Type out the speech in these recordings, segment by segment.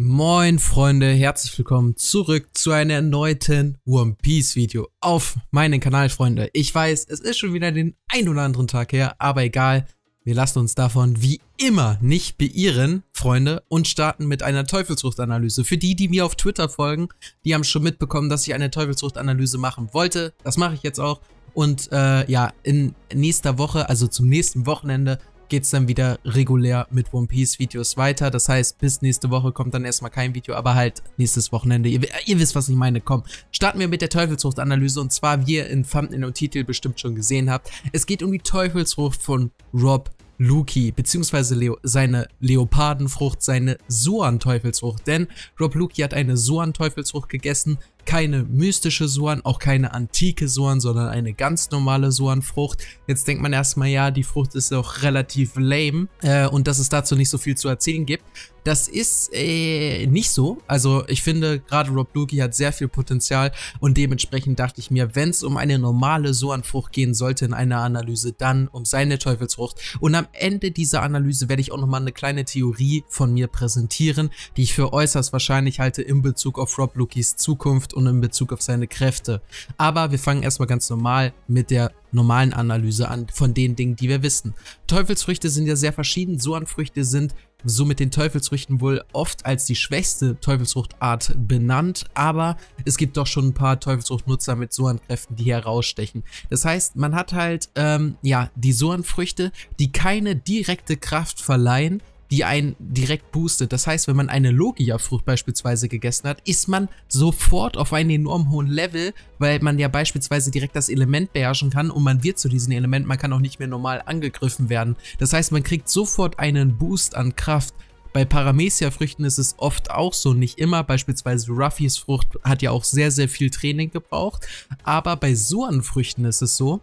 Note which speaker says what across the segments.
Speaker 1: Moin Freunde, herzlich willkommen zurück zu einem erneuten One Piece Video auf meinen Kanal, Freunde. Ich weiß, es ist schon wieder den ein oder anderen Tag her, aber egal, wir lassen uns davon wie immer nicht beirren, Freunde, und starten mit einer Teufelsfruchtanalyse. Für die, die mir auf Twitter folgen, die haben schon mitbekommen, dass ich eine Teufelsfruchtanalyse machen wollte. Das mache ich jetzt auch. Und äh, ja, in nächster Woche, also zum nächsten Wochenende, geht es dann wieder regulär mit One Piece Videos weiter. Das heißt, bis nächste Woche kommt dann erstmal kein Video, aber halt nächstes Wochenende. Ihr, ihr wisst, was ich meine. Komm, starten wir mit der Teufelsfrucht-Analyse und zwar, wie ihr in Thumbnail und Titel bestimmt schon gesehen habt. Es geht um die Teufelsfrucht von Rob Luki, beziehungsweise Leo, seine Leopardenfrucht, seine Suan-Teufelsfrucht. Denn Rob Luki hat eine Suan-Teufelsfrucht gegessen, keine mystische Suan, auch keine antike Suan, sondern eine ganz normale Suan-Frucht. Jetzt denkt man erstmal, ja, die Frucht ist auch relativ lame äh, und dass es dazu nicht so viel zu erzählen gibt. Das ist äh, nicht so. Also ich finde, gerade Rob Luki hat sehr viel Potenzial und dementsprechend dachte ich mir, wenn es um eine normale Soan-Frucht gehen sollte in einer Analyse, dann um seine Teufelsfrucht. Und am Ende dieser Analyse werde ich auch nochmal eine kleine Theorie von mir präsentieren, die ich für äußerst wahrscheinlich halte in Bezug auf Rob Lukis Zukunft und in Bezug auf seine Kräfte. Aber wir fangen erstmal ganz normal mit der normalen Analyse an von den Dingen, die wir wissen. Teufelsfrüchte sind ja sehr verschieden. Soanfrüchte sind so mit den Teufelsfrüchten wohl oft als die schwächste Teufelsfruchtart benannt, aber es gibt doch schon ein paar Teufelsfruchtnutzer mit Soankräften, die herausstechen. Das heißt, man hat halt, ähm, ja, die Soanfrüchte, die keine direkte Kraft verleihen, die einen direkt boostet. Das heißt, wenn man eine Logia-Frucht beispielsweise gegessen hat, ist man sofort auf einem enorm hohen Level, weil man ja beispielsweise direkt das Element beherrschen kann und man wird zu diesem Element, man kann auch nicht mehr normal angegriffen werden. Das heißt, man kriegt sofort einen Boost an Kraft. Bei Paramecia-Früchten ist es oft auch so, nicht immer. Beispielsweise Ruffys Frucht hat ja auch sehr, sehr viel Training gebraucht. Aber bei Suan-Früchten ist es so,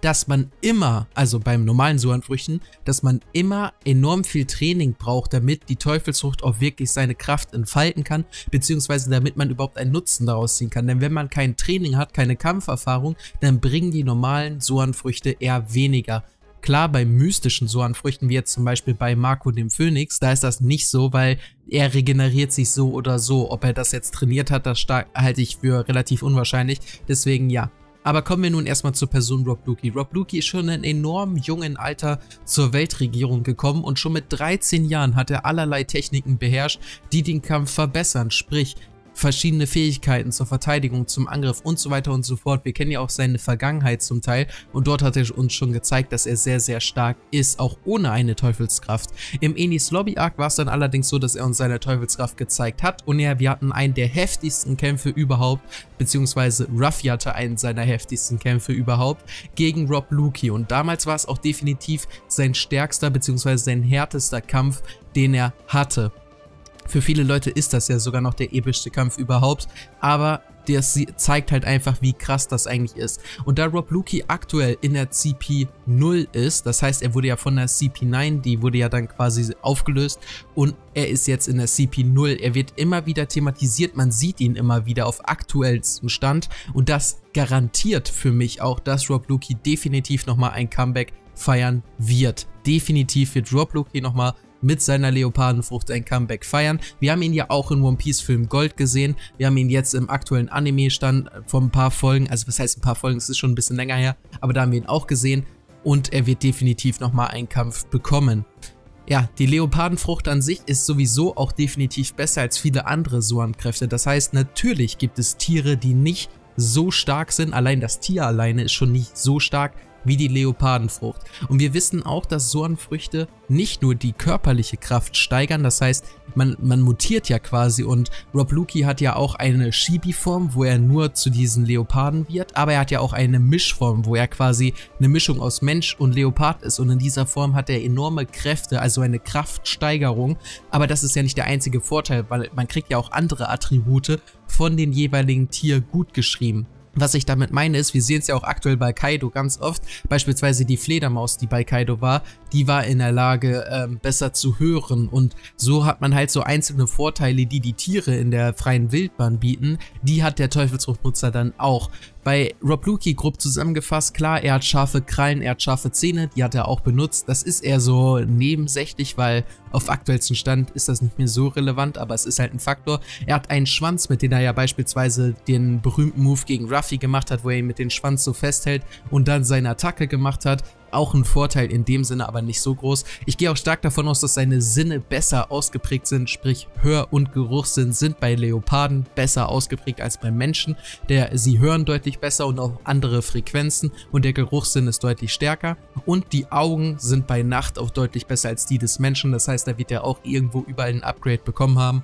Speaker 1: dass man immer, also beim normalen Suanfrüchten, dass man immer enorm viel Training braucht, damit die Teufelsfrucht auch wirklich seine Kraft entfalten kann, beziehungsweise damit man überhaupt einen Nutzen daraus ziehen kann. Denn wenn man kein Training hat, keine Kampferfahrung, dann bringen die normalen Suanfrüchte eher weniger. Klar, bei mystischen Soanfrüchten, wie jetzt zum Beispiel bei Marco dem Phönix, da ist das nicht so, weil er regeneriert sich so oder so. Ob er das jetzt trainiert hat, das halte ich für relativ unwahrscheinlich. Deswegen ja, aber kommen wir nun erstmal zur Person Rob Luki. Rob Luki ist schon in enorm jungen Alter zur Weltregierung gekommen und schon mit 13 Jahren hat er allerlei Techniken beherrscht, die den Kampf verbessern. Sprich, verschiedene Fähigkeiten zur Verteidigung, zum Angriff und so weiter und so fort. Wir kennen ja auch seine Vergangenheit zum Teil und dort hat er uns schon gezeigt, dass er sehr, sehr stark ist, auch ohne eine Teufelskraft. Im Enis Lobby Arc war es dann allerdings so, dass er uns seine Teufelskraft gezeigt hat und ja, wir hatten einen der heftigsten Kämpfe überhaupt, beziehungsweise Ruffy hatte einen seiner heftigsten Kämpfe überhaupt gegen Rob Luki und damals war es auch definitiv sein stärkster beziehungsweise sein härtester Kampf, den er hatte. Für viele Leute ist das ja sogar noch der epischste Kampf überhaupt, aber das zeigt halt einfach, wie krass das eigentlich ist. Und da Rob Luki aktuell in der CP0 ist, das heißt, er wurde ja von der CP9, die wurde ja dann quasi aufgelöst und er ist jetzt in der CP0. Er wird immer wieder thematisiert, man sieht ihn immer wieder auf aktuellsten Stand und das garantiert für mich auch, dass Rob Luki definitiv nochmal ein Comeback feiern wird. Definitiv wird Rob Luki nochmal mit seiner Leopardenfrucht ein Comeback feiern. Wir haben ihn ja auch in One Piece Film Gold gesehen. Wir haben ihn jetzt im aktuellen Anime-Stand von ein paar Folgen, also was heißt ein paar Folgen, es ist schon ein bisschen länger her, aber da haben wir ihn auch gesehen und er wird definitiv nochmal einen Kampf bekommen. Ja, die Leopardenfrucht an sich ist sowieso auch definitiv besser als viele andere Suan-Kräfte. Das heißt, natürlich gibt es Tiere, die nicht so stark sind. Allein das Tier alleine ist schon nicht so stark wie die Leopardenfrucht. Und wir wissen auch, dass Sorenfrüchte nicht nur die körperliche Kraft steigern, das heißt, man, man mutiert ja quasi und Rob Luki hat ja auch eine Shibi-Form, wo er nur zu diesen Leoparden wird, aber er hat ja auch eine Mischform, wo er quasi eine Mischung aus Mensch und Leopard ist und in dieser Form hat er enorme Kräfte, also eine Kraftsteigerung, aber das ist ja nicht der einzige Vorteil, weil man kriegt ja auch andere Attribute von den jeweiligen Tier gut geschrieben. Was ich damit meine ist, wir sehen es ja auch aktuell bei Kaido ganz oft, beispielsweise die Fledermaus, die bei Kaido war, die war in der Lage, ähm, besser zu hören. Und so hat man halt so einzelne Vorteile, die die Tiere in der freien Wildbahn bieten, die hat der Teufelsfruchtnutzer dann auch. Bei Rob Luki grob zusammengefasst, klar, er hat scharfe Krallen, er hat scharfe Zähne, die hat er auch benutzt. Das ist eher so nebensächlich, weil auf aktuellsten Stand ist das nicht mehr so relevant, aber es ist halt ein Faktor. Er hat einen Schwanz, mit dem er ja beispielsweise den berühmten Move gegen Ruffy gemacht hat, wo er ihn mit dem Schwanz so festhält und dann seine Attacke gemacht hat auch ein Vorteil in dem Sinne, aber nicht so groß. Ich gehe auch stark davon aus, dass seine Sinne besser ausgeprägt sind, sprich Hör- und Geruchssinn sind bei Leoparden besser ausgeprägt als beim Menschen. Der, sie hören deutlich besser und auch andere Frequenzen und der Geruchssinn ist deutlich stärker. Und die Augen sind bei Nacht auch deutlich besser als die des Menschen, das heißt, da wird er auch irgendwo überall ein Upgrade bekommen haben.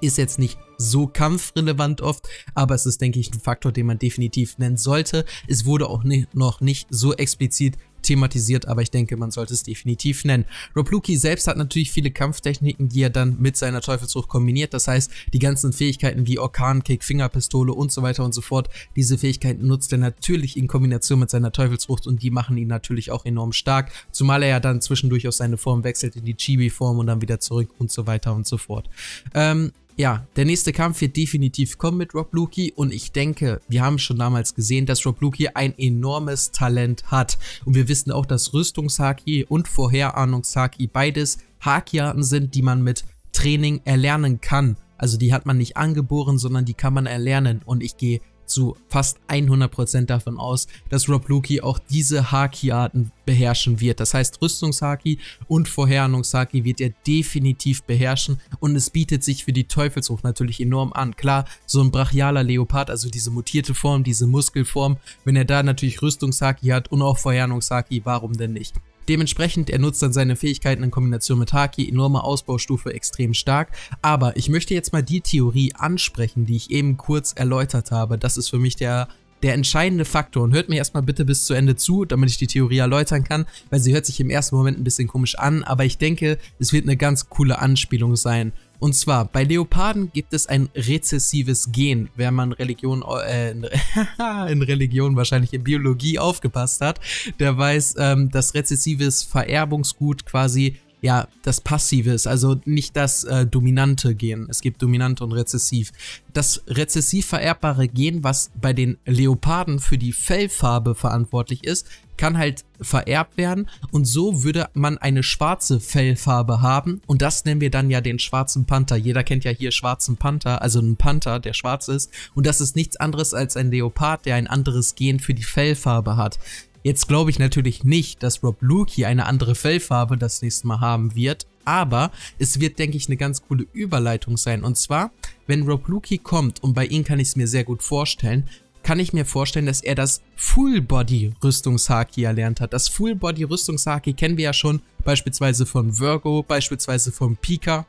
Speaker 1: Ist jetzt nicht so kampfrelevant oft, aber es ist, denke ich, ein Faktor, den man definitiv nennen sollte. Es wurde auch nicht, noch nicht so explizit thematisiert, aber ich denke, man sollte es definitiv nennen. Rob Luki selbst hat natürlich viele Kampftechniken, die er dann mit seiner Teufelsfrucht kombiniert. Das heißt, die ganzen Fähigkeiten wie Orkankick, Fingerpistole und so weiter und so fort, diese Fähigkeiten nutzt er natürlich in Kombination mit seiner Teufelsfrucht und die machen ihn natürlich auch enorm stark, zumal er ja dann zwischendurch aus seine Form wechselt in die Chibi-Form und dann wieder zurück und so weiter und so fort. Ähm, ja, der nächste Kampf wird definitiv kommen mit Rob Luki und ich denke, wir haben schon damals gesehen, dass Rob Luki ein enormes Talent hat. Und wir wissen auch, dass Rüstungshaki und Vorherahnungshaki beides Haki-Arten sind, die man mit Training erlernen kann. Also die hat man nicht angeboren, sondern die kann man erlernen. Und ich gehe zu fast 100% davon aus, dass Rob Luki auch diese Haki-Arten beherrschen wird. Das heißt, Rüstungshaki und Vorherahnungshaki wird er definitiv beherrschen und es bietet sich für die Teufelsrucht natürlich enorm an. Klar, so ein brachialer Leopard, also diese mutierte Form, diese Muskelform, wenn er da natürlich Rüstungshaki hat und auch Vorherahnungshaki, warum denn nicht? Dementsprechend, er nutzt dann seine Fähigkeiten in Kombination mit Haki, enorme Ausbaustufe, extrem stark. Aber ich möchte jetzt mal die Theorie ansprechen, die ich eben kurz erläutert habe. Das ist für mich der der entscheidende Faktor. Und hört mir erstmal bitte bis zu Ende zu, damit ich die Theorie erläutern kann, weil sie hört sich im ersten Moment ein bisschen komisch an, aber ich denke, es wird eine ganz coole Anspielung sein. Und zwar, bei Leoparden gibt es ein rezessives Gen. Wer man Religion, äh, in Religion, wahrscheinlich in Biologie aufgepasst hat, der weiß, ähm, dass rezessives Vererbungsgut quasi ja, das Passive ist, also nicht das äh, dominante Gen. Es gibt dominant und rezessiv. Das rezessiv vererbbare Gen, was bei den Leoparden für die Fellfarbe verantwortlich ist, kann halt vererbt werden und so würde man eine schwarze Fellfarbe haben und das nennen wir dann ja den schwarzen Panther. Jeder kennt ja hier schwarzen Panther, also einen Panther, der schwarz ist und das ist nichts anderes als ein Leopard, der ein anderes Gen für die Fellfarbe hat. Jetzt glaube ich natürlich nicht, dass Rob Luki eine andere Fellfarbe das nächste Mal haben wird, aber es wird, denke ich, eine ganz coole Überleitung sein. Und zwar, wenn Rob Luki kommt, und bei ihm kann ich es mir sehr gut vorstellen, kann ich mir vorstellen, dass er das Full-Body Rüstungshaki erlernt hat. Das Full-Body Rüstungshaki kennen wir ja schon beispielsweise von Virgo, beispielsweise von Pika.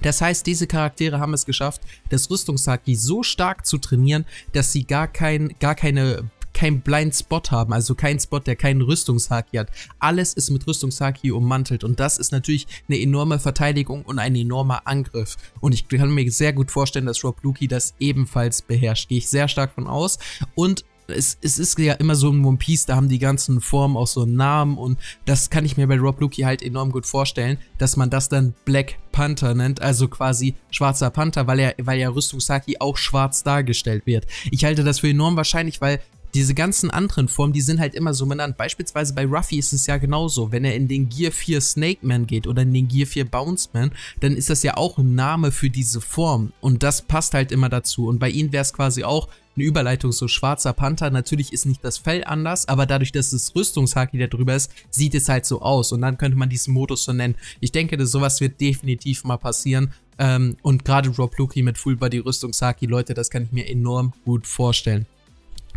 Speaker 1: Das heißt, diese Charaktere haben es geschafft, das Rüstungshaki so stark zu trainieren, dass sie gar, kein, gar keine kein Blind Spot haben, also kein Spot, der keinen Rüstungshaki hat. Alles ist mit Rüstungshaki ummantelt und das ist natürlich eine enorme Verteidigung und ein enormer Angriff. Und ich kann mir sehr gut vorstellen, dass Rob Luki das ebenfalls beherrscht. Gehe ich sehr stark von aus. Und es, es, ist ja immer so ein One Piece, da haben die ganzen Formen auch so einen Namen und das kann ich mir bei Rob Luki halt enorm gut vorstellen, dass man das dann Black Panther nennt, also quasi schwarzer Panther, weil er, weil ja Rüstungshaki auch schwarz dargestellt wird. Ich halte das für enorm wahrscheinlich, weil diese ganzen anderen Formen, die sind halt immer so benannt. Beispielsweise bei Ruffy ist es ja genauso. Wenn er in den Gear 4 Snake Man geht oder in den Gear 4 Bounce Man, dann ist das ja auch ein Name für diese Form. Und das passt halt immer dazu. Und bei ihm wäre es quasi auch eine Überleitung, so schwarzer Panther. Natürlich ist nicht das Fell anders, aber dadurch, dass es Rüstungshaki da drüber ist, sieht es halt so aus. Und dann könnte man diesen Modus so nennen. Ich denke, dass sowas wird definitiv mal passieren. Ähm, und gerade Rob Luki mit Full Body Rüstungshaki, Leute, das kann ich mir enorm gut vorstellen.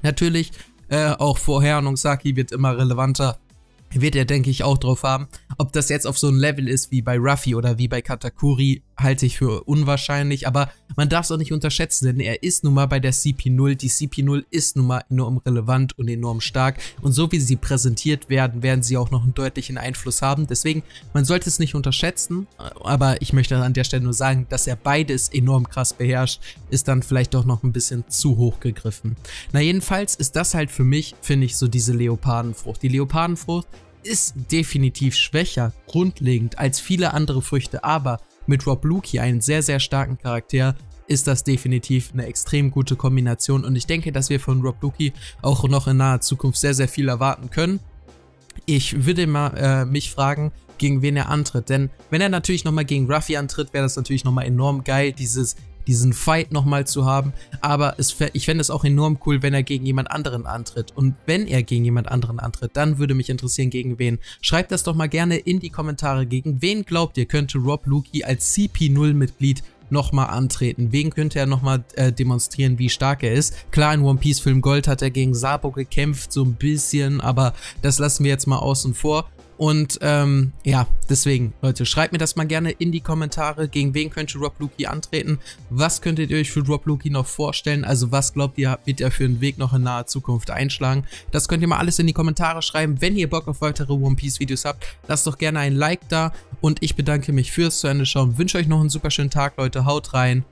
Speaker 1: Natürlich, äh, auch Vorhersagi wird immer relevanter wird er, denke ich, auch drauf haben. Ob das jetzt auf so ein Level ist wie bei Ruffy oder wie bei Katakuri, halte ich für unwahrscheinlich, aber man darf es auch nicht unterschätzen, denn er ist nun mal bei der CP0. Die CP0 ist nun mal enorm relevant und enorm stark und so wie sie präsentiert werden, werden sie auch noch einen deutlichen Einfluss haben. Deswegen, man sollte es nicht unterschätzen, aber ich möchte an der Stelle nur sagen, dass er beides enorm krass beherrscht, ist dann vielleicht doch noch ein bisschen zu hoch gegriffen. Na jedenfalls ist das halt für mich, finde ich, so diese Leopardenfrucht. Die Leopardenfrucht ist definitiv schwächer, grundlegend, als viele andere Früchte, aber mit Rob Luke hier einen sehr, sehr starken Charakter, ist das definitiv eine extrem gute Kombination und ich denke, dass wir von Rob Luki auch noch in naher Zukunft sehr, sehr viel erwarten können. Ich würde mal äh, mich fragen, gegen wen er antritt. Denn wenn er natürlich nochmal gegen Ruffy antritt, wäre das natürlich nochmal enorm geil, dieses, diesen Fight nochmal zu haben. Aber es, ich fände es auch enorm cool, wenn er gegen jemand anderen antritt. Und wenn er gegen jemand anderen antritt, dann würde mich interessieren, gegen wen. Schreibt das doch mal gerne in die Kommentare. Gegen wen glaubt ihr, könnte Rob Luki als CP0-Mitglied nochmal antreten? Wen könnte er nochmal äh, demonstrieren, wie stark er ist? Klar, in One Piece Film Gold hat er gegen Sabo gekämpft, so ein bisschen, aber das lassen wir jetzt mal außen vor. Und ähm, ja, deswegen, Leute, schreibt mir das mal gerne in die Kommentare. Gegen wen könnte Rob Luki antreten? Was könntet ihr euch für Rob Luki noch vorstellen? Also was glaubt ihr, wird er für einen Weg noch in naher Zukunft einschlagen? Das könnt ihr mal alles in die Kommentare schreiben. Wenn ihr Bock auf weitere One Piece Videos habt, lasst doch gerne ein Like da. Und ich bedanke mich fürs zu Ende schauen. Wünsche euch noch einen super schönen Tag, Leute. Haut rein